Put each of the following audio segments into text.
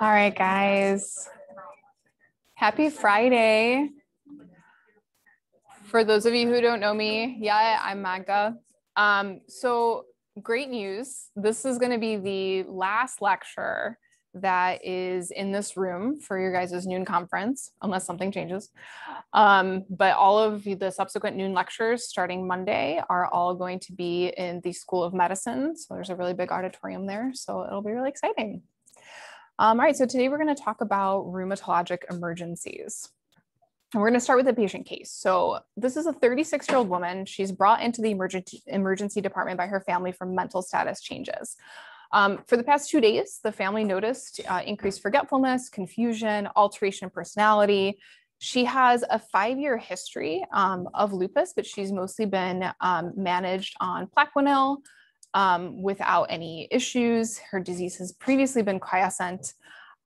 All right, guys. Happy Friday. For those of you who don't know me, yeah, I'm Magda. Um, so great news. This is going to be the last lecture that is in this room for your guys' noon conference, unless something changes. Um, but all of the subsequent noon lectures starting Monday are all going to be in the School of Medicine. So there's a really big auditorium there. So it'll be really exciting. Um, all right, so today we're going to talk about rheumatologic emergencies. And we're going to start with a patient case. So this is a 36 year old woman. She's brought into the emergency, emergency department by her family for mental status changes. Um, for the past two days, the family noticed uh, increased forgetfulness, confusion, alteration in personality. She has a five year history um, of lupus, but she's mostly been um, managed on Plaquenil, um, without any issues. Her disease has previously been quiescent,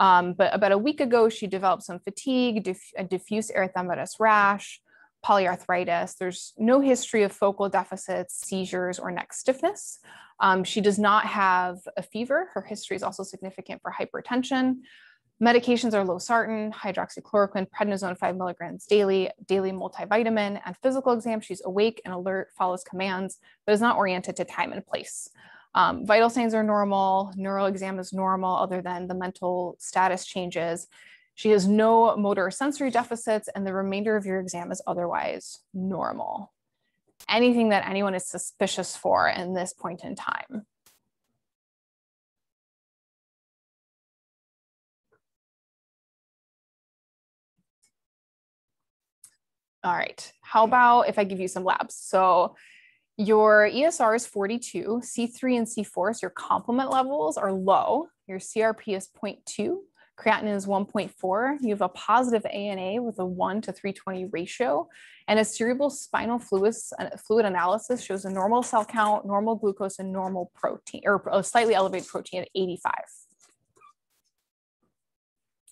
um, but about a week ago, she developed some fatigue, diff- a diffuse erythematous rash, polyarthritis. There's no history of focal deficits, seizures, or neck stiffness. Um, she does not have a fever. Her history is also significant for hypertension. Medications are losartan, hydroxychloroquine, prednisone 5 milligrams daily, daily multivitamin, and physical exam. She's awake and alert, follows commands, but is not oriented to time and place. Um, vital signs are normal, neural exam is normal, other than the mental status changes. She has no motor or sensory deficits, and the remainder of your exam is otherwise normal. Anything that anyone is suspicious for in this point in time. All right, how about if I give you some labs? So your ESR is 42, C3 and C4, so your complement levels are low. Your CRP is 0.2, creatinine is 1.4. You have a positive ANA with a 1 to 320 ratio, and a cerebral spinal fluid, uh, fluid analysis shows a normal cell count, normal glucose, and normal protein, or a slightly elevated protein at 85.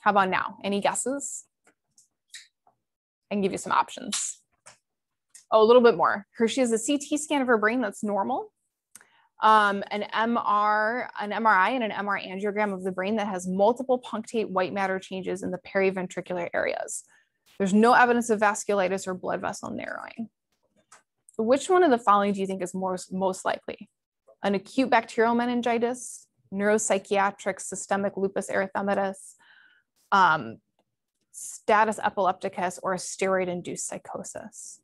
How about now? Any guesses? I can give you some options. Oh, a little bit more. Hershey has a CT scan of her brain that's normal. Um, an MR, an MRI and an MR angiogram of the brain that has multiple punctate white matter changes in the periventricular areas. There's no evidence of vasculitis or blood vessel narrowing. So which one of the following do you think is most, most likely? An acute bacterial meningitis, neuropsychiatric systemic lupus erythematous, um, status epilepticus, or a steroid-induced psychosis?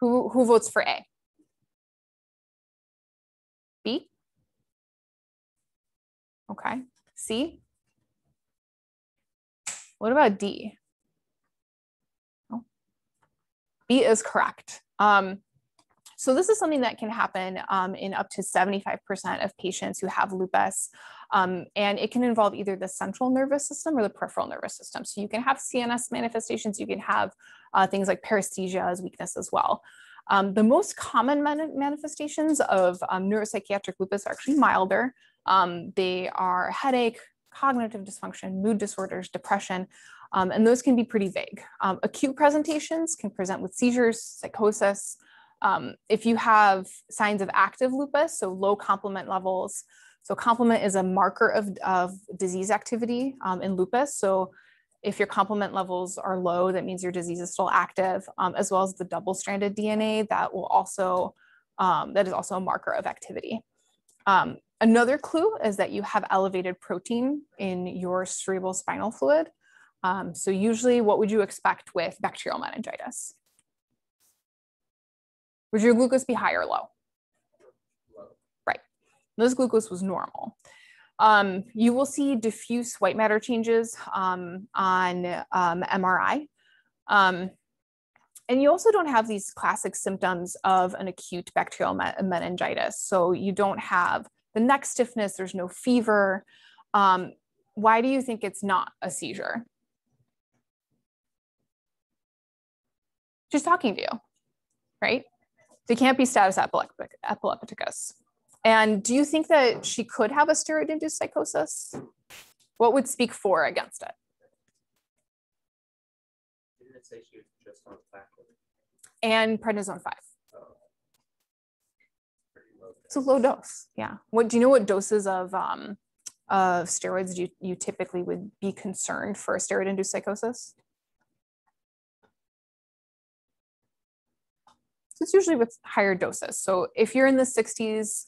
Who, who votes for A? B? Okay. C? What about D? Oh. B is correct. Um, so this is something that can happen um, in up to 75% of patients who have lupus. Um, and it can involve either the central nervous system or the peripheral nervous system. So you can have CNS manifestations, you can have uh, things like paresthesia as weakness as well. Um, the most common man manifestations of um, neuropsychiatric lupus are actually milder. Um, they are headache, cognitive dysfunction, mood disorders, depression, um, and those can be pretty vague. Um, acute presentations can present with seizures, psychosis. Um, if you have signs of active lupus, so low complement levels, so complement is a marker of, of disease activity um, in lupus. So if your complement levels are low, that means your disease is still active, um, as well as the double-stranded DNA that will also, that is also a marker of activity. Um, another clue is that you have elevated protein in your cerebral spinal fluid. Um, so usually what would you expect with bacterial meningitis? Would your glucose be high or low? low. Right. This glucose was normal. Um, you will see diffuse white matter changes um, on um, MRI. Um, and you also don't have these classic symptoms of an acute bacterial meningitis. So you don't have the neck stiffness, there's no fever. Um, why do you think it's not a seizure? She's talking to you, right? They can't be status epilepticus. And do you think that she could have a steroid induced psychosis? What would speak for against it? Didn't it say she was just on and prednisone 5. It's a low dose. Yeah. What do you know what doses of um, of steroids you, you typically would be concerned for steroid induced psychosis? So it's usually with higher doses. So if you're in the 60s,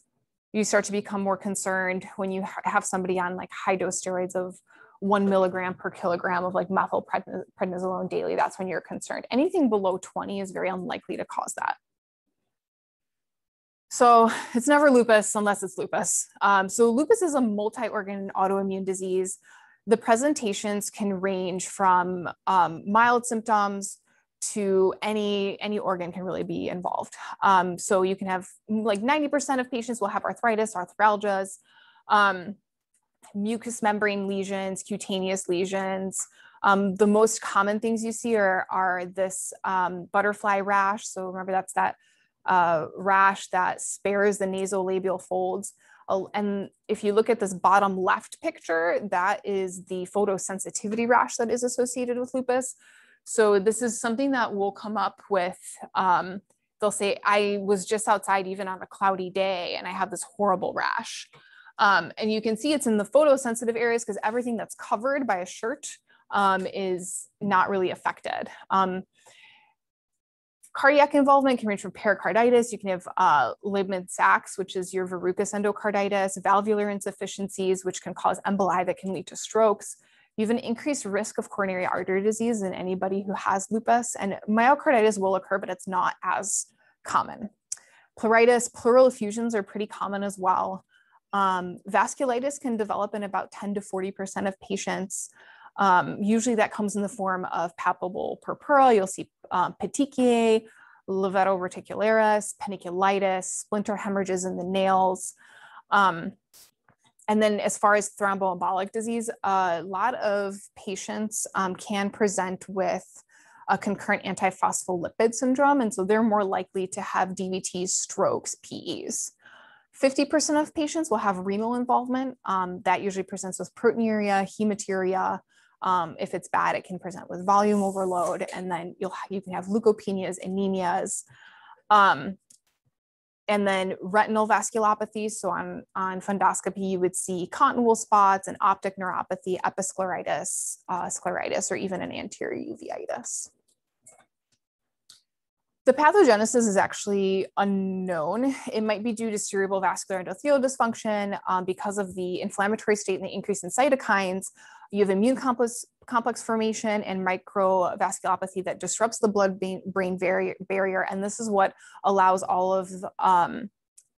you start to become more concerned when you have somebody on like high dose steroids of one milligram per kilogram of like methylprednisolone daily. That's when you're concerned. Anything below 20 is very unlikely to cause that. So it's never lupus unless it's lupus. Um, so lupus is a multi-organ autoimmune disease. The presentations can range from um, mild symptoms to any any organ can really be involved. Um, so you can have like 90% of patients will have arthritis, arthralgias, um, mucous membrane lesions, cutaneous lesions. Um, the most common things you see are, are this um, butterfly rash. So remember that's that uh, rash that spares the nasolabial folds. Uh, and if you look at this bottom left picture, that is the photosensitivity rash that is associated with lupus. So this is something that will come up with, um, they'll say, I was just outside even on a cloudy day and I have this horrible rash. Um, and you can see it's in the photosensitive areas because everything that's covered by a shirt um, is not really affected. Um, cardiac involvement can range from pericarditis. You can have uh, Libman-Sacks, which is your verrucous endocarditis, valvular insufficiencies, which can cause emboli that can lead to strokes. You have an increased risk of coronary artery disease in anybody who has lupus, and myocarditis will occur, but it's not as common. Pleuritis, pleural effusions are pretty common as well. Um, vasculitis can develop in about 10 to 40% of patients. Um, usually that comes in the form of palpable purpura. You'll see um, petechiae, reticularis, panniculitis, splinter hemorrhages in the nails. Um, and then as far as thromboembolic disease, a lot of patients um, can present with a concurrent antiphospholipid syndrome. And so they're more likely to have DVTs, strokes, PEs. 50% of patients will have renal involvement. Um, that usually presents with proteinuria, hematuria, um, if it's bad, it can present with volume overload, and then you'll you can have leukopenias, anemias, um, and then retinal vasculopathy. So on on fundoscopy, you would see cotton wool spots and optic neuropathy, episcleritis, uh, scleritis, or even an anterior uveitis. The pathogenesis is actually unknown. It might be due to cerebral vascular endothelial dysfunction um, because of the inflammatory state and the increase in cytokines, you have immune complex, complex formation and microvasculopathy that disrupts the blood brain barrier. And this is what allows all of um,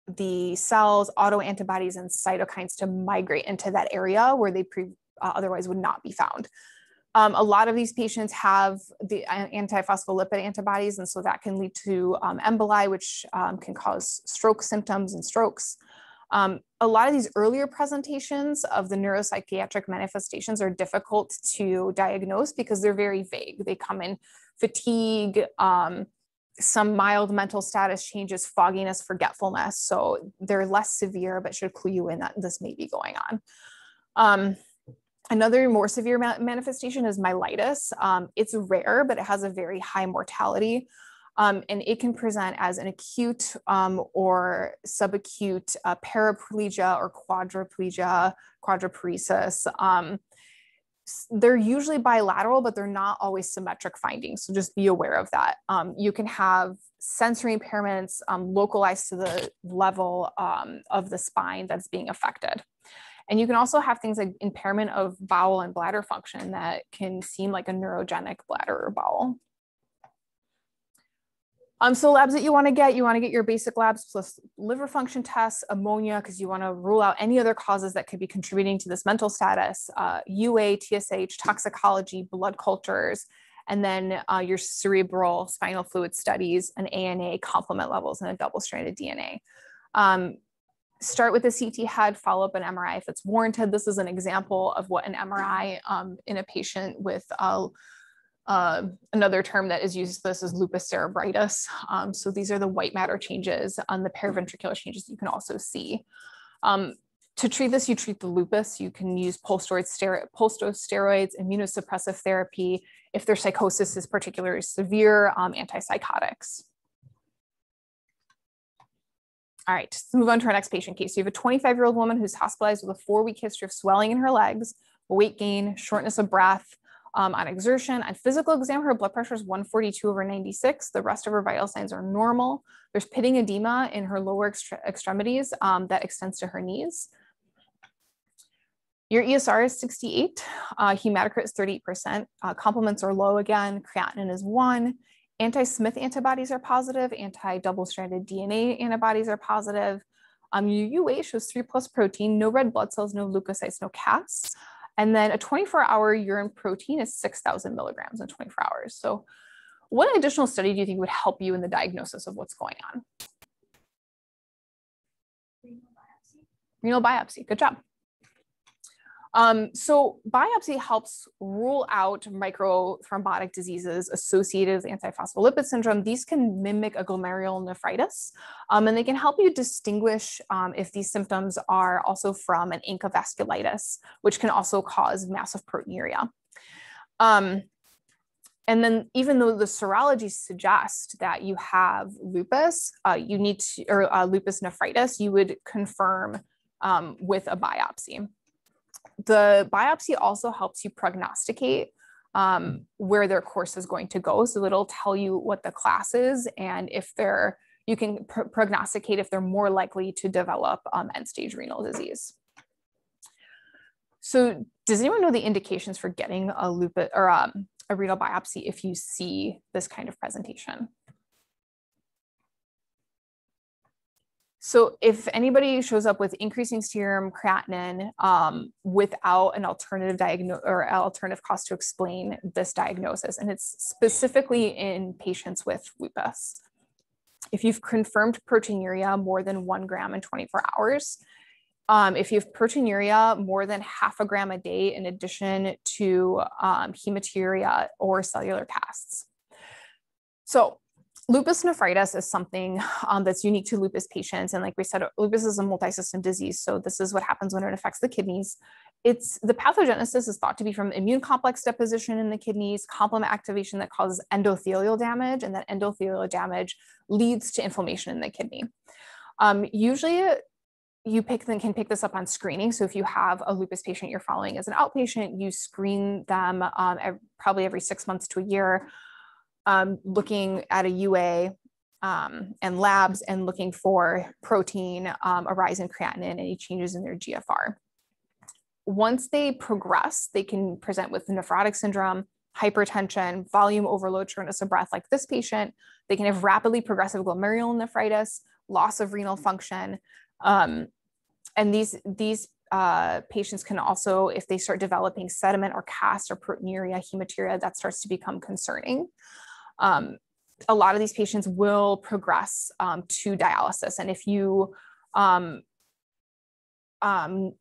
the cells, autoantibodies, and cytokines to migrate into that area where they pre- uh, otherwise would not be found. Um, a lot of these patients have the antiphospholipid antibodies, and so that can lead to um, emboli, which um, can cause stroke symptoms and strokes. Um, a lot of these earlier presentations of the neuropsychiatric manifestations are difficult to diagnose because they're very vague. They come in fatigue, um, some mild mental status changes, fogginess, forgetfulness. So they're less severe, but should clue you in that this may be going on. Um, another more severe ma manifestation is myelitis. Um, it's rare, but it has a very high mortality. Um, and it can present as an acute um, or subacute uh, paraplegia or quadriplegia, quadriparesis. Um, they're usually bilateral, but they're not always symmetric findings. So just be aware of that. Um, you can have sensory impairments um, localized to the level um, of the spine that's being affected. And you can also have things like impairment of bowel and bladder function that can seem like a neurogenic bladder or bowel. Um, so labs that you want to get, you want to get your basic labs plus liver function tests, ammonia, because you want to rule out any other causes that could be contributing to this mental status, uh, UA, TSH, toxicology, blood cultures, and then uh, your cerebral spinal fluid studies, an ANA, complement levels, and a double-stranded DNA. Um, start with a CT head, follow up an MRI if it's warranted. This is an example of what an MRI um, in a patient with uh, uh, another term that is used this is lupus cerebritis. Um, so these are the white matter changes on the paraventricular changes you can also see. Um, to treat this, you treat the lupus. You can use pulse-steroid steroids, immunosuppressive therapy. If their psychosis is particularly severe, um, antipsychotics. All right, let's move on to our next patient case. You have a 25 year old woman who's hospitalized with a four week history of swelling in her legs, weight gain, shortness of breath um, on exertion. On physical exam, her blood pressure is 142 over 96. The rest of her vital signs are normal. There's pitting edema in her lower extre extremities um, that extends to her knees. Your ESR is 68, uh, hematocrit is 38%, uh, complements are low again, creatinine is one, Anti-Smith antibodies are positive, anti-double-stranded DNA antibodies are positive. Um, UUA shows three plus protein, no red blood cells, no leukocytes, no CAS. And then a 24 hour urine protein is 6,000 milligrams in 24 hours. So what additional study do you think would help you in the diagnosis of what's going on? Renal biopsy. Renal biopsy, good job. Um, so biopsy helps rule out microthrombotic diseases associated with antiphospholipid syndrome. These can mimic a glomerulonephritis, um, and they can help you distinguish um, if these symptoms are also from an vasculitis, which can also cause massive proteinuria. Um, and then even though the serology suggests that you have lupus, uh, you need to, or uh, lupus nephritis, you would confirm um, with a biopsy the biopsy also helps you prognosticate um, hmm. where their course is going to go. So it'll tell you what the class is and if they're, you can pr prognosticate if they're more likely to develop um, end stage renal disease. So does anyone know the indications for getting a lupus or um, a renal biopsy if you see this kind of presentation? So if anybody shows up with increasing serum creatinine um, without an alternative diagnosis or alternative cause to explain this diagnosis, and it's specifically in patients with lupus. If you've confirmed proteinuria more than one gram in 24 hours, um, if you have proteinuria more than half a gram a day in addition to um, hematuria or cellular casts. So lupus nephritis is something um, that's unique to lupus patients. And like we said, lupus is a multi-system disease. So this is what happens when it affects the kidneys. It's the pathogenesis is thought to be from immune complex deposition in the kidneys, complement activation that causes endothelial damage, and that endothelial damage leads to inflammation in the kidney. Um, usually you pick can pick this up on screening. So if you have a lupus patient you're following as an outpatient, you screen them um, probably every six months to a year um, looking at a UA um, and labs and looking for protein, um, a rise in creatinine, any changes in their GFR. Once they progress, they can present with nephrotic syndrome, hypertension, volume overload, shortness of breath, like this patient. They can have rapidly progressive glomerulonephritis, loss of renal function. Um, and these, these uh, patients can also, if they start developing sediment or cast or proteinuria, hematuria, that starts to become concerning um, a lot of these patients will progress um, to dialysis. And if you um, um,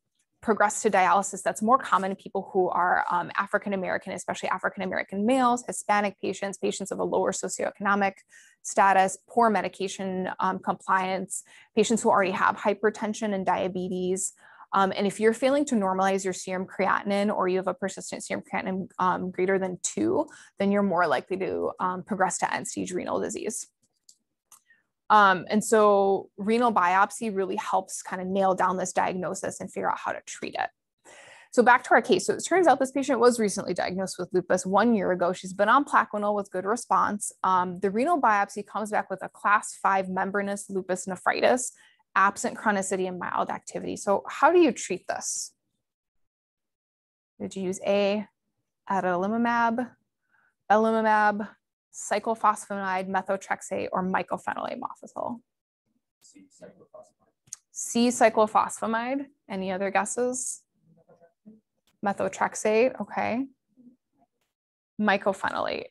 progress to dialysis, that's more common in people who are um, African American, especially African American males, Hispanic patients, patients of a lower socioeconomic status, poor medication compliance, patients who already have hypertension and diabetes. Um, and if you're failing to normalize your serum creatinine or you have a persistent serum creatinine um, greater than two, then you're more likely to um, progress to end stage renal disease. Um, and so renal biopsy really helps kind of nail down this diagnosis and figure out how to treat it. So back to our case. So it turns out this patient was recently diagnosed with lupus one year ago. She's been on Plaquenil with good response. Um, the renal biopsy comes back with a class five membranous lupus nephritis absent chronicity and mild activity. So how do you treat this? Did you use A, adalimumab, belimumab, cyclophosphamide, methotrexate, or mycophenolate mofetil? C, cyclophosphamide. C, cyclophosphamide. Any other guesses? Methotrexate, okay. Mycophenolate.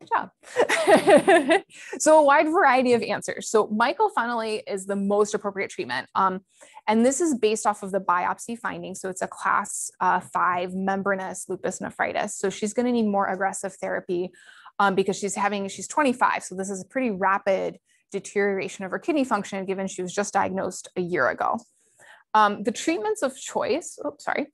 Good job. so a wide variety of answers. So mycophenolate is the most appropriate treatment. Um, and this is based off of the biopsy findings. So it's a class uh, five membranous lupus nephritis. So she's going to need more aggressive therapy um, because she's having, she's 25. So this is a pretty rapid deterioration of her kidney function given she was just diagnosed a year ago. Um, the treatments of choice, oh, sorry,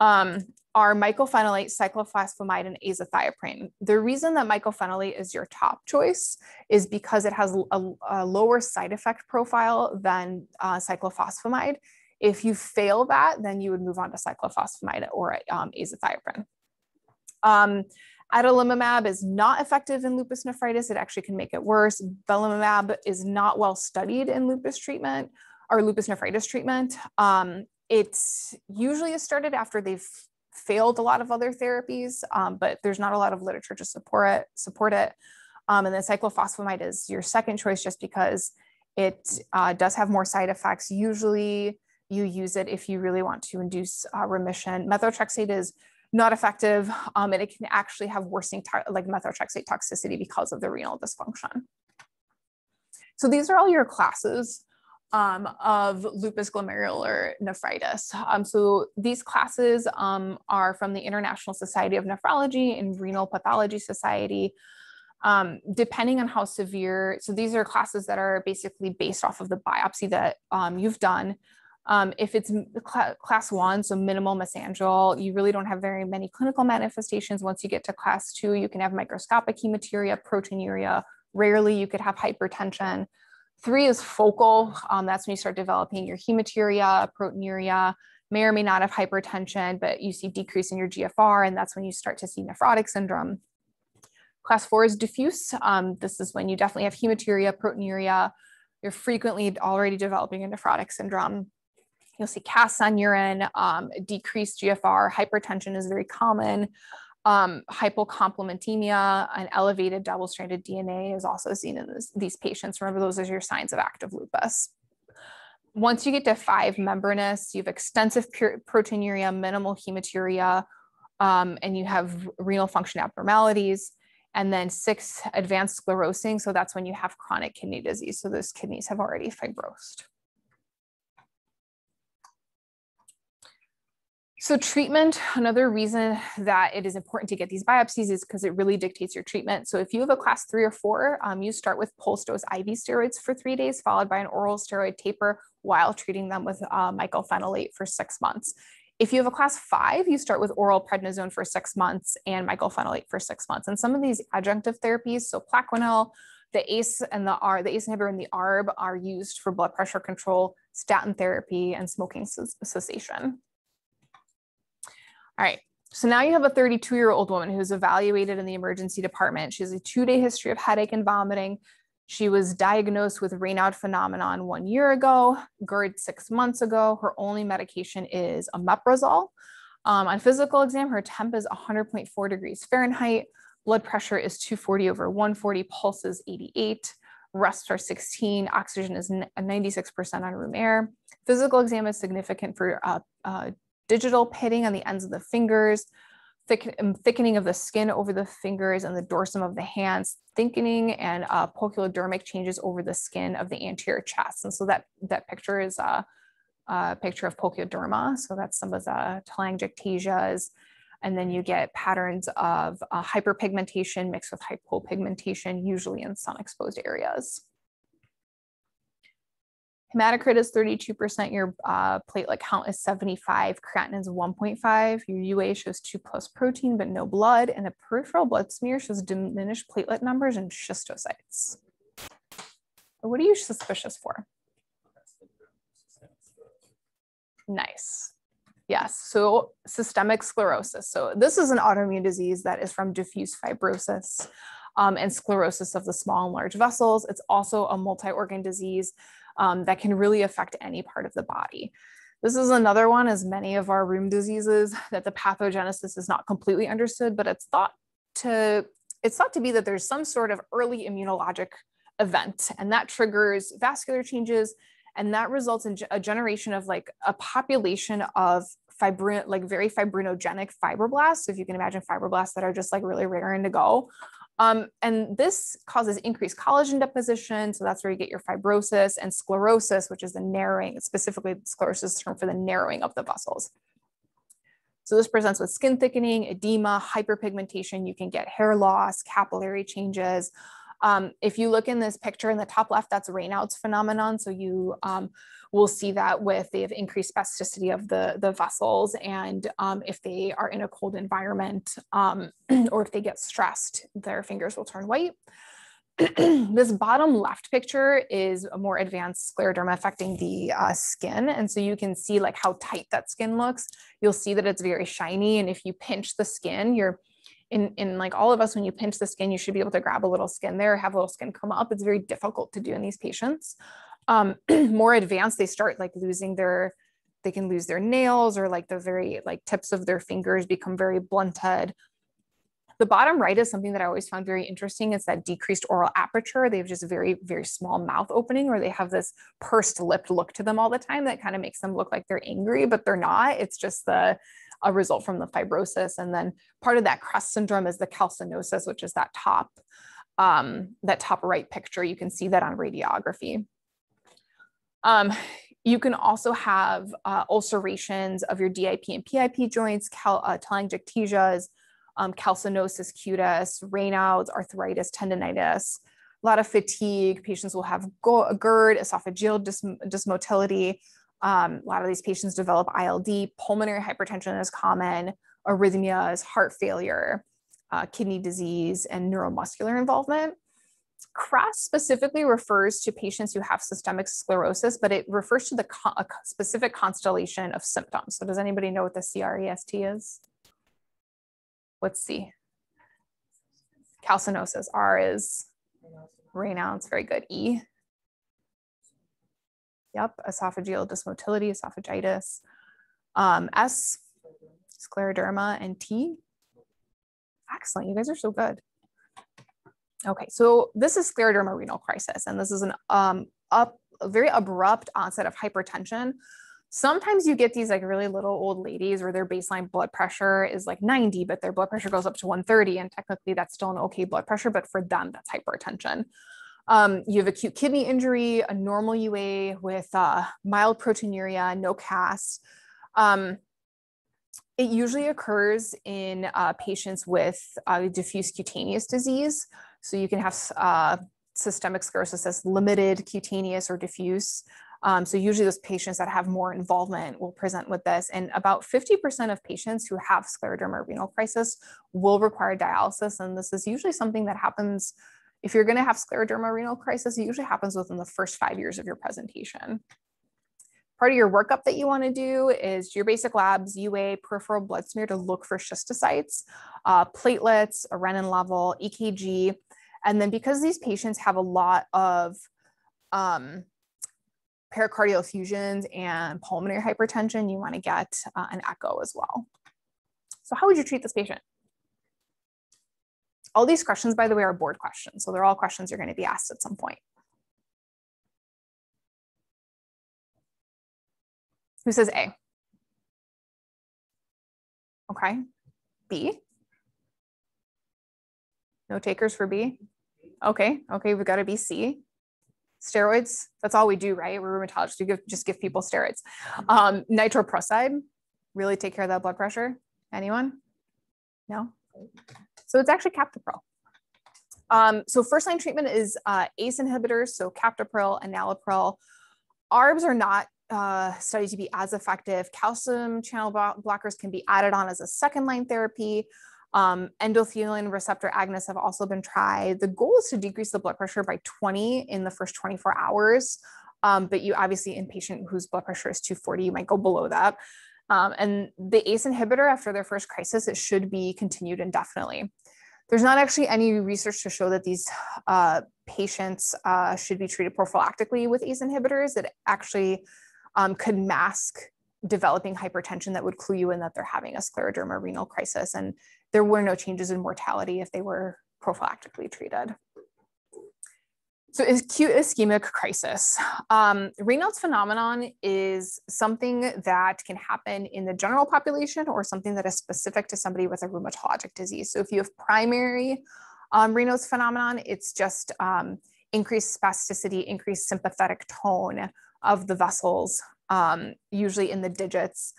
um, are mycophenolate, cyclophosphamide, and azathioprine. The reason that mycophenolate is your top choice is because it has a, a lower side effect profile than uh, cyclophosphamide. If you fail that, then you would move on to cyclophosphamide or um, azathioprine. Um, adalimumab is not effective in lupus nephritis. It actually can make it worse. Belimumab is not well studied in lupus treatment or lupus nephritis treatment. Um, it usually is started after they've failed a lot of other therapies, um, but there's not a lot of literature to support it. Support it. Um, and then cyclophosphamide is your second choice just because it uh, does have more side effects. Usually you use it if you really want to induce uh, remission. Methotrexate is not effective um, and it can actually have worsening like methotrexate toxicity because of the renal dysfunction. So these are all your classes um, of lupus glomerular nephritis. Um, so these classes um, are from the International Society of Nephrology and Renal Pathology Society. Um, depending on how severe, so these are classes that are basically based off of the biopsy that um, you've done. Um, if it's cl class one, so minimal mesangial, you really don't have very many clinical manifestations. Once you get to class two, you can have microscopic hematuria, proteinuria. Rarely you could have hypertension. Three is focal. Um, that's when you start developing your hematuria, proteinuria, may or may not have hypertension, but you see decrease in your GFR, and that's when you start to see nephrotic syndrome. Class four is diffuse. Um, this is when you definitely have hematuria, proteinuria. You're frequently already developing a nephrotic syndrome. You'll see casts on urine, um, decreased GFR, hypertension is very common. Um, hypocomplementemia and elevated double-stranded DNA is also seen in this, these patients. Remember, those are your signs of active lupus. Once you get to five membranous, you have extensive proteinuria, minimal hematuria, um, and you have renal function abnormalities. And then six, advanced sclerosing. So that's when you have chronic kidney disease. So those kidneys have already fibrosed. So treatment, another reason that it is important to get these biopsies is because it really dictates your treatment. So if you have a class three or four, um, you start with pulse dose IV steroids for three days, followed by an oral steroid taper while treating them with uh, mycophenolate for six months. If you have a class five, you start with oral prednisone for six months and mycophenolate for six months. And some of these adjunctive therapies, so Plaquenil, the ACE and the R, the ACE inhibitor and the ARB are used for blood pressure control, statin therapy, and smoking cessation. All right. So now you have a 32 year old woman who's evaluated in the emergency department. She has a two day history of headache and vomiting. She was diagnosed with Raynaud phenomenon one year ago, GERD six months ago. Her only medication is omeprazole. Um, on physical exam, her temp is 100.4 degrees Fahrenheit. Blood pressure is 240 over 140, pulse is 88, rests are 16, oxygen is 96% on room air. Physical exam is significant for uh, uh, digital pitting on the ends of the fingers, thick, um, thickening of the skin over the fingers and the dorsum of the hands, thickening and uh, poikilodermic changes over the skin of the anterior chest. And so that, that picture is a, a picture of poikiloderma. So that's some of the telangiectasias. And then you get patterns of uh, hyperpigmentation mixed with hypopigmentation, usually in sun exposed areas. Hematocrit is 32%, your uh, platelet count is 75, creatinine is 1.5, your UA shows 2 plus protein but no blood, and a peripheral blood smear shows diminished platelet numbers and schistocytes. What are you suspicious for? Nice. Yes, so systemic sclerosis. So this is an autoimmune disease that is from diffuse fibrosis um, and sclerosis of the small and large vessels. It's also a multi-organ disease um, that can really affect any part of the body. This is another one, as many of our rheum diseases, that the pathogenesis is not completely understood, but it's thought to it's thought to be that there's some sort of early immunologic event, and that triggers vascular changes, and that results in a generation of like a population of fibrin like very fibrinogenic fibroblasts. If you can imagine fibroblasts that are just like really raring to go, um, and this causes increased collagen deposition. So that's where you get your fibrosis and sclerosis, which is the narrowing, specifically sclerosis term for the narrowing of the vessels. So this presents with skin thickening, edema, hyperpigmentation. You can get hair loss, capillary changes. Um, if you look in this picture in the top left, that's Raynaud's phenomenon. So you, um, we'll see that with they have increased spasticity of the, the vessels and um, if they are in a cold environment um, or if they get stressed, their fingers will turn white. this bottom left picture is a more advanced scleroderma affecting the uh, skin. And so you can see like how tight that skin looks. You'll see that it's very shiny. And if you pinch the skin, you're in, in like all of us, when you pinch the skin, you should be able to grab a little skin there, have a little skin come up. It's very difficult to do in these patients. Um, more advanced, they start like losing their, they can lose their nails or like the very like tips of their fingers become very blunted. The bottom right is something that I always found very interesting. It's that decreased oral aperture. They have just very, very small mouth opening, or they have this pursed lipped look to them all the time that kind of makes them look like they're angry, but they're not. It's just the a result from the fibrosis. And then part of that crest syndrome is the calcinosis, which is that top, um, that top right picture. You can see that on radiography. Um, you can also have uh, ulcerations of your DIP and PIP joints, cal- uh, telangiectasias, um, calcinosis cutis, Raynaud's, arthritis, tendonitis, a lot of fatigue. Patients will have GERD, esophageal dys- dysmotility. Um, a lot of these patients develop ILD, pulmonary hypertension is common, arrhythmias, heart failure, uh, kidney disease, and neuromuscular involvement. CREST specifically refers to patients who have systemic sclerosis, but it refers to the co- specific constellation of symptoms. So does anybody know what the CREST is? Let's see. Calcinosis. R is Raynaud's, very good. E. Yep, esophageal dysmotility, esophagitis. Um, S, scleroderma, and T. Excellent, you guys are so good. Okay, so this is scleroderma renal crisis, and this is an um, up, a very abrupt onset of hypertension Sometimes you get these like really little old ladies where their baseline blood pressure is like 90, but their blood pressure goes up to 130. And technically that's still an okay blood pressure, but for them, that's hypertension. Um, you have acute kidney injury, a normal UA with uh, mild proteinuria, no CAS. Um, it usually occurs in uh, patients with uh, diffuse cutaneous disease. So you can have uh, systemic sclerosis as limited cutaneous or diffuse. Um, so usually those patients that have more involvement will present with this. And about 50% of patients who have scleroderma renal crisis will require dialysis. And this is usually something that happens if you're going to have scleroderma renal crisis, it usually happens within the first five years of your presentation. Part of your workup that you want to do is your basic labs, UA, peripheral blood smear to look for schistocytes, uh, platelets, a renin level, EKG. And then because these patients have a lot of um, pericardial effusions and pulmonary hypertension, you want to get uh, an echo as well. So how would you treat this patient? All these questions, by the way, are board questions. So they're all questions you're going to be asked at some point. Who says A? Okay. B? No takers for B? Okay, okay, we've got a B, C steroids. That's all we do, right? We're rheumatologists. We give, just give people steroids. Um, nitroprusside, really take care of that blood pressure. Anyone? No? So it's actually captopril. Um, so first line treatment is uh, ACE inhibitors, so captopril and enalapril. ARBs are not uh, studied to be as effective. Calcium channel blockers can be added on as a second line therapy. Um, endothelin receptor agonists have also been tried. The goal is to decrease the blood pressure by 20 in the first 24 hours. Um, but you obviously, in patient whose blood pressure is 240, you might go below that. Um, and the ACE inhibitor after their first crisis, it should be continued indefinitely. There's not actually any research to show that these uh, patients uh, should be treated prophylactically with ACE inhibitors that actually um, could mask developing hypertension that would clue you in that they're having a scleroderma renal crisis. And there were no changes in mortality if they were prophylactically treated. So acute ischemic crisis. Um, Raynaud's phenomenon is something that can happen in the general population or something that is specific to somebody with a rheumatologic disease. So if you have primary um, Raynaud's phenomenon, it's just um, increased spasticity, increased sympathetic tone of the vessels, um, usually in the digits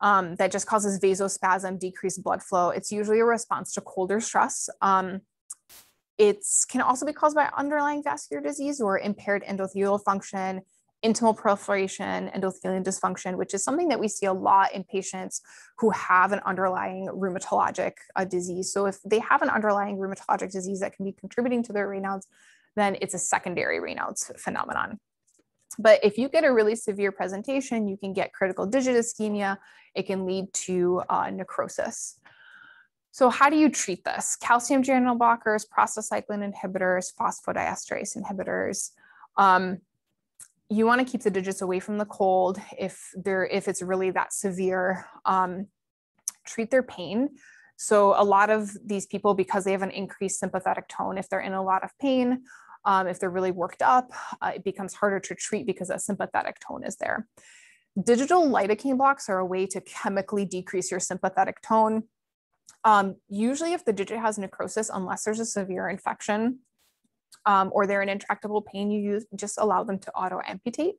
um, that just causes vasospasm, decreased blood flow. It's usually a response to colder stress. Um, it can also be caused by underlying vascular disease or impaired endothelial function, intimal proliferation, endothelial dysfunction, which is something that we see a lot in patients who have an underlying rheumatologic uh, disease. So if they have an underlying rheumatologic disease that can be contributing to their Raynaud's, then it's a secondary Raynaud's phenomenon. But if you get a really severe presentation, you can get critical digit ischemia. It can lead to uh, necrosis. So how do you treat this? Calcium channel blockers, prostacyclin inhibitors, phosphodiesterase inhibitors. Um, you want to keep the digits away from the cold if they're if it's really that severe. Um, treat their pain. So a lot of these people, because they have an increased sympathetic tone, if they're in a lot of pain, um, if they're really worked up, uh, it becomes harder to treat because that sympathetic tone is there. Digital lidocaine blocks are a way to chemically decrease your sympathetic tone. Um, usually if the digit has necrosis, unless there's a severe infection um, or they're in intractable pain, you use, just allow them to auto amputate.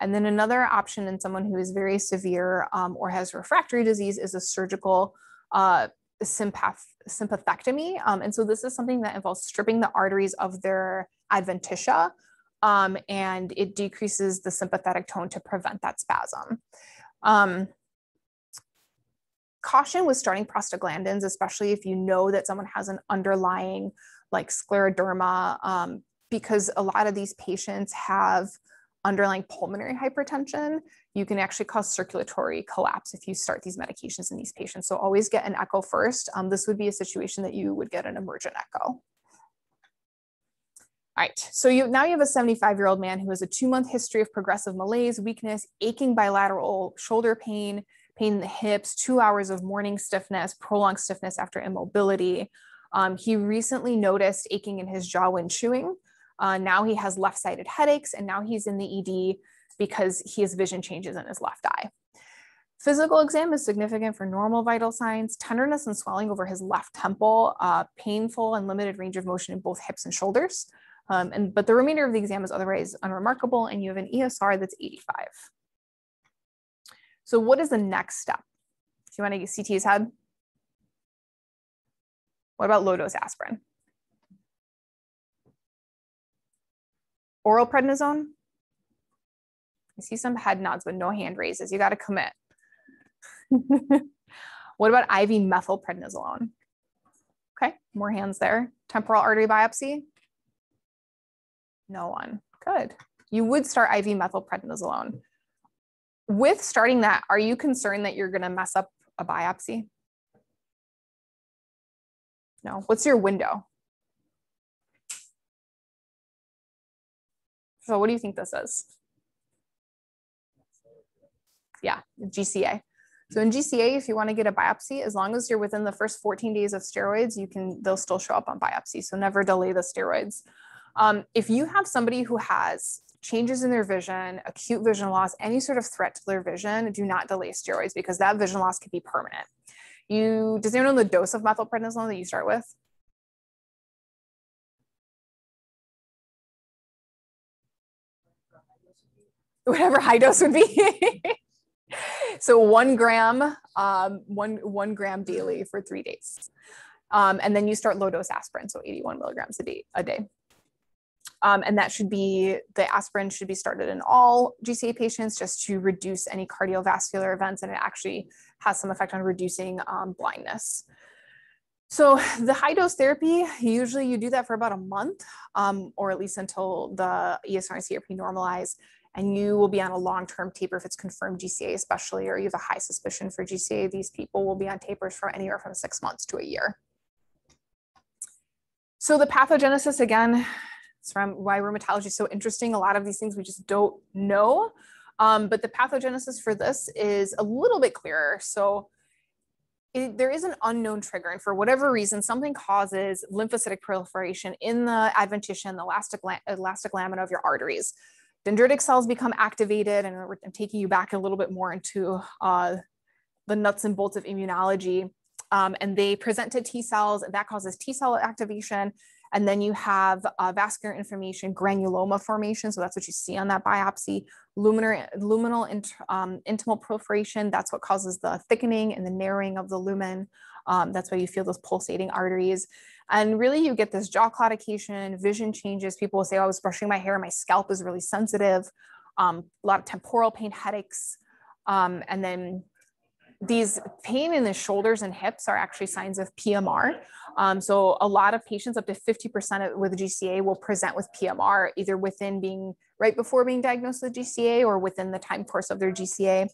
And then another option in someone who is very severe um, or has refractory disease is a surgical uh, sympath sympathectomy. Um, and so this is something that involves stripping the arteries of their adventitia um, and it decreases the sympathetic tone to prevent that spasm. Um, caution with starting prostaglandins, especially if you know that someone has an underlying like scleroderma, um, because a lot of these patients have underlying pulmonary hypertension. You can actually cause circulatory collapse if you start these medications in these patients. So always get an echo first. Um, this would be a situation that you would get an emergent echo. All right, so you now you have a 75 year old man who has a two month history of progressive malaise, weakness, aching bilateral shoulder pain, pain in the hips, two hours of morning stiffness, prolonged stiffness after immobility. Um, he recently noticed aching in his jaw when chewing. Uh, now he has left sided headaches, and now he's in the ED because he has vision changes in his left eye. Physical exam is significant for normal vital signs, tenderness and swelling over his left temple, uh, painful and limited range of motion in both hips and shoulders. Um, and, but the remainder of the exam is otherwise unremarkable, and you have an ESR that's 85. So what is the next step? Do you want to get CT his head? What about low dose aspirin? Oral prednisone? I see some head nods, but no hand raises. You got to commit. what about IV methylprednisolone? Okay, more hands there. Temporal artery biopsy? No one. Good. You would start IV methylprednisolone with starting that, are you concerned that you're going to mess up a biopsy? No. What's your window? So what do you think this is? Yeah, GCA. So in GCA, if you want to get a biopsy, as long as you're within the first 14 days of steroids, you can they'll still show up on biopsy. So never delay the steroids. Um, if you have somebody who has changes in their vision, acute vision loss, any sort of threat to their vision, do not delay steroids because that vision loss could be permanent. You does anyone know the dose of methylprednisolone that you start with? Whatever high dose would be. so one gram, um, one, one gram daily for three days. Um, and then you start low dose aspirin, so 81 milligrams a day. A day. Um, and that should be, the aspirin should be started in all GCA patients just to reduce any cardiovascular events and it actually has some effect on reducing um, blindness. So the high dose therapy, usually you do that for about a month um, or at least until the ESR and CRP normalize and you will be on a long-term taper if it's confirmed GCA especially, or you have a high suspicion for GCA, these people will be on tapers for anywhere from six months to a year. So the pathogenesis, again, it's from why rheumatology is so interesting. A lot of these things we just don't know. Um, but the pathogenesis for this is a little bit clearer. So it, there is an unknown trigger, and for whatever reason, something causes lymphocytic proliferation in the adventitia the elastic, elastic lamina of your arteries. Dendritic cells become activated, and I'm taking you back a little bit more into uh, the nuts and bolts of immunology. Um, and they present to T cells, and that causes T cell activation. And then you have uh, vascular inflammation, granuloma formation. So that's what you see on that biopsy. Luminar, luminal int, um, intimal proliferation. That's what causes the thickening and the narrowing of the lumen. Um, that's why you feel those pulsating arteries. And really you get this jaw claudication, vision changes. People will say, oh, I was brushing my hair, my scalp is really sensitive. um, a lot of temporal pain, headaches, um, and then these pain in the shoulders and hips are actually signs of PMR. Um, so a lot of patients, up to 50% with GCA will present with PMR, either within being right before being diagnosed with GCA or within the time course of their GCA.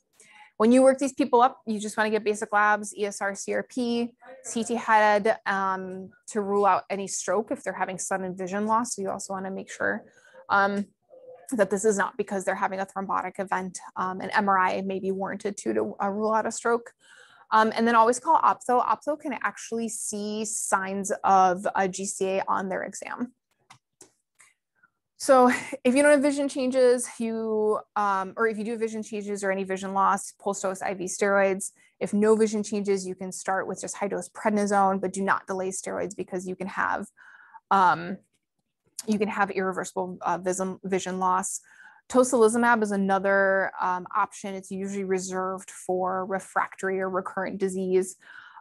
When you work these people up, you just want to get basic labs, ESR, CRP, CT head um, to rule out any stroke if they're having sudden vision loss. So you also want to make sure um, that this is not because they're having a thrombotic event. Um, an MRI may be warranted to uh, rule out a stroke. Um, and then always call ophtho. Ophtho can actually see signs of a GCA on their exam. So if you don't have vision changes, you, um, or if you do vision changes or any vision loss, pulse dose IV steroids. If no vision changes, you can start with just high dose prednisone, but do not delay steroids because you can have, um, you can have irreversible uh, vision, vision loss. Tocilizumab is another um, option. It's usually reserved for refractory or recurrent disease.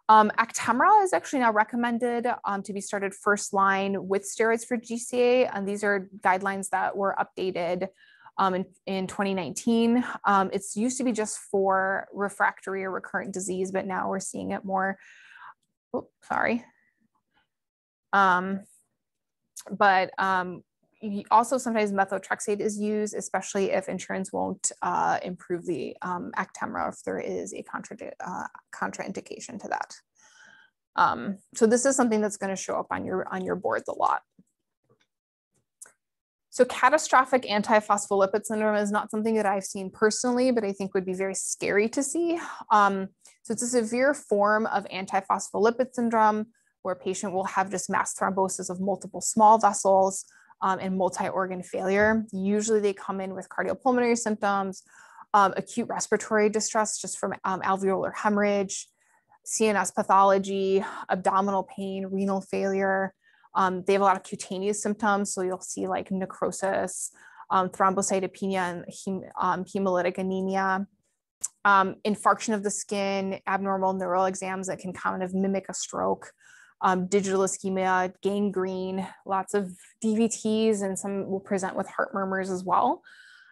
Um, Actemra is actually now recommended um, to be started first line with steroids for GCA. And these are guidelines that were updated um, in, in 2019. Um, it's used to be just for refractory or recurrent disease, but now we're seeing it more, oh, sorry. Um, but um, also sometimes methotrexate is used, especially if insurance won't uh, improve the um, Actemra if there is a contra uh, contraindication to that. Um, so this is something that's going to show up on your on your boards a lot. So catastrophic antiphospholipid syndrome is not something that I've seen personally, but I think would be very scary to see. Um, so it's a severe form of antiphospholipid syndrome where a patient will have just mass thrombosis of multiple small vessels um, and multi-organ failure. Usually they come in with cardiopulmonary symptoms, um, acute respiratory distress just from um, alveolar hemorrhage, CNS pathology, abdominal pain, renal failure. Um, they have a lot of cutaneous symptoms. So you'll see like necrosis, um, thrombocytopenia, and hem um, hemolytic anemia. infarction of the skin, abnormal neural exams that can kind of mimic a stroke um, digital ischemia, gangrene, lots of DVTs, and some will present with heart murmurs as well.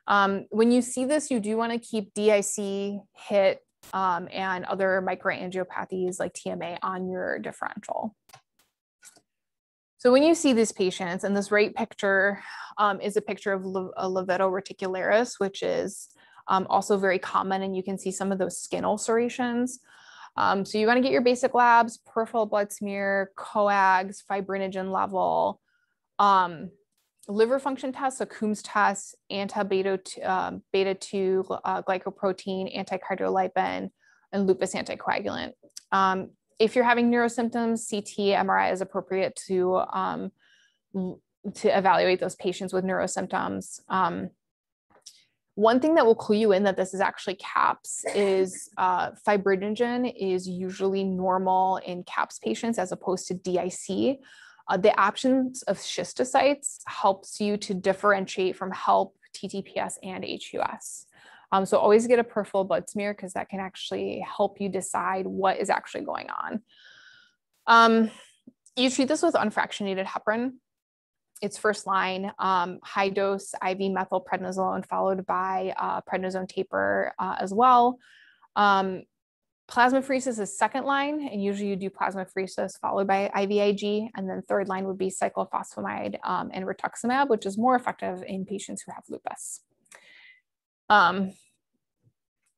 Um, when you see this, you do want to keep DIC, HIT, um, and other microangiopathies like TMA on your differential. So when you see these patients, and this right picture um, is a picture of a livedo reticularis, which is um, also very common, and you can see some of those skin ulcerations. Um, so you want to get your basic labs, peripheral blood smear, coags, fibrinogen level, um, liver function tests, a Coombs test, anti-beta um, beta 2 uh, glycoprotein, anti-cardiolipin, and lupus anticoagulant. Um, if you're having neurosymptoms, CT, MRI is appropriate to, um, to evaluate those patients with neurosymptoms. One thing that will clue you in that this is actually CAPS is uh, fibrinogen is usually normal in CAPS patients as opposed to DIC. Uh, the absence of schistocytes helps you to differentiate from HELLP, TTPS, and HUS. Um, so always get a peripheral blood smear because that can actually help you decide what is actually going on. Um, you treat this with unfractionated heparin it's first line um, high dose IV methylprednisolone followed by uh, prednisone taper uh, as well. Um, plasmapheresis is second line, and usually you do plasmapheresis followed by IVIG, and then third line would be cyclophosphamide um, and rituximab, which is more effective in patients who have lupus. Um,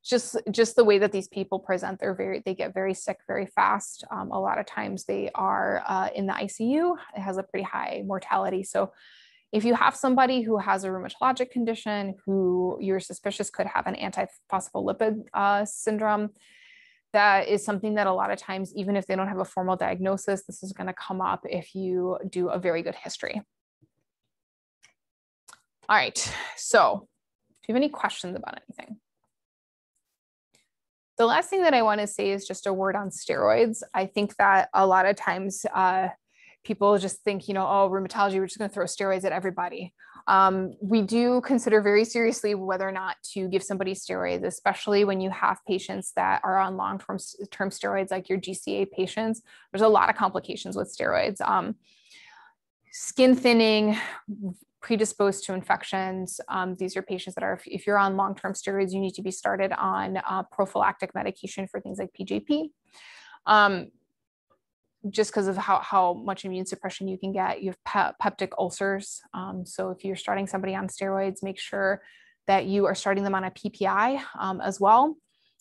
just just the way that these people present they're very they get very sick very fast. Um, a lot of times they are uh, in the icu it has a pretty high mortality. So if you have somebody who has a rheumatologic condition who you're suspicious could have an antiphospholipid uh, syndrome that is something that a lot of times even if they don't have a formal diagnosis this is going to come up if you do a very good history. All right so do you have any questions about anything the last thing that I want to say is just a word on steroids. I think that a lot of times uh, people just think, you know, oh, rheumatology, we're just going to throw steroids at everybody. Um, we do consider very seriously whether or not to give somebody steroids, especially when you have patients that are on long-term steroids, like your GCA patients. There's a lot of complications with steroids. Um, skin thinning, predisposed to infections. Um, these are patients that are, if, if you're on long-term steroids, you need to be started on uh, prophylactic medication for things like PJP. Um, just because of how, how much immune suppression you can get. You have pe peptic ulcers. Um, so if you're starting somebody on steroids, make sure that you are starting them on a PPI um, as well.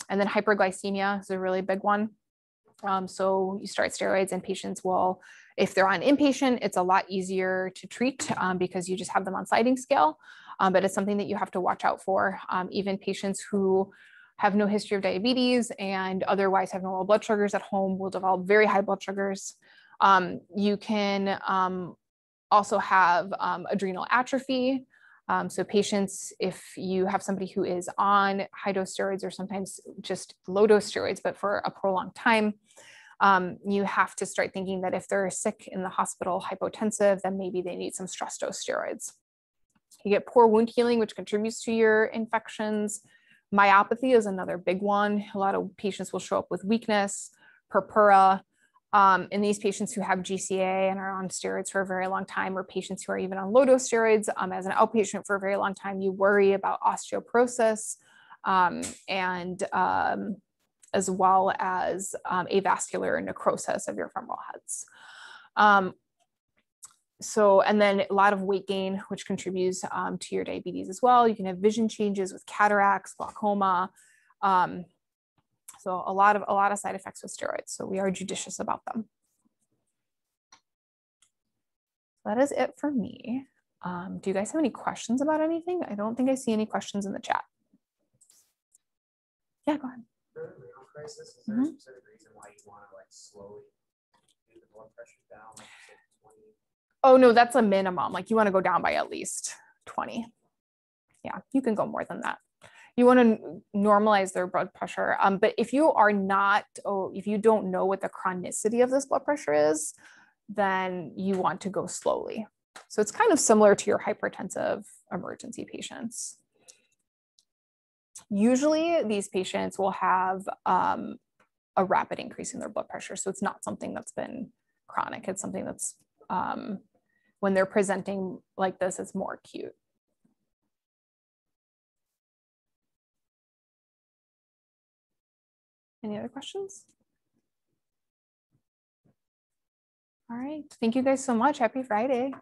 And then hyperglycemia is a really big one. Um, so you start steroids and patients will, if they're on inpatient, it's a lot easier to treat um, because you just have them on sliding scale. Um, but it's something that you have to watch out for. Um, even patients who have no history of diabetes and otherwise have normal blood sugars at home will develop very high blood sugars. Um, you can um, also have adrenal atrophy. Um, so patients, if you have somebody who is on high dose steroids or sometimes just low dose steroids, but for a prolonged time, um, you have to start thinking that if they're sick in the hospital, hypotensive, then maybe they need some stress dose steroids. You get poor wound healing, which contributes to your infections. Myopathy is another big one. A lot of patients will show up with weakness, purpura. Um, in these patients who have GCA and are on steroids for a very long time, or patients who are even on low dose steroids um, as an outpatient for a very long time, you worry about osteoporosis um, and um, as well as um, avascular necrosis of your femoral heads. Um, so, and then a lot of weight gain, which contributes um, to your diabetes as well. You can have vision changes with cataracts, glaucoma. Um, so a lot of a lot of side effects with steroids. So we are judicious about them. That is it for me. Um, do you guys have any questions about anything? I don't think I see any questions in the chat. Yeah, go ahead. Crisis, is there mm -hmm. a mm-hmm. specific reason why you want to like slowly get the blood pressure down? Like Oh no, that's a minimum. Like you want to go down by at least 20. Yeah, you can go more than that. You want to normalize their blood pressure. Um, but if you are not, oh, if you don't know what the chronicity of this blood pressure is, then you want to go slowly. So it's kind of similar to your hypertensive emergency patients. Usually these patients will have um, a rapid increase in their blood pressure. So it's not something that's been chronic. It's something that's um, when they're presenting like this, it's more acute. Any other questions? All right. Thank you guys so much. Happy Friday.